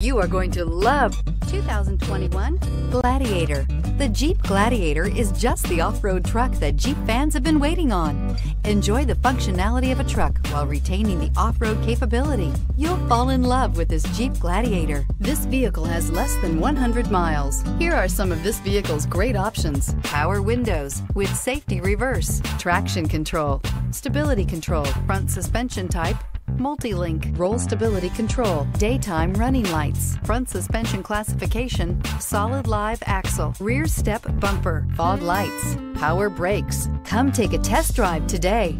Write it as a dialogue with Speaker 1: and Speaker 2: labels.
Speaker 1: You are going to love 2021 Gladiator. The Jeep Gladiator is just the off-road truck that Jeep fans have been waiting on. Enjoy the functionality of a truck while retaining the off-road capability. You'll fall in love with this Jeep Gladiator. This vehicle has less than 100 miles. Here are some of this vehicle's great options. Power windows with safety reverse, traction control, stability control, front suspension type, multi-link, roll stability control, daytime running lights, front suspension classification, solid live axle, rear step bumper, fog lights, power brakes. Come take a test drive today.